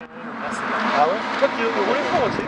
Ah ouais Toi, tu roules fort aussi.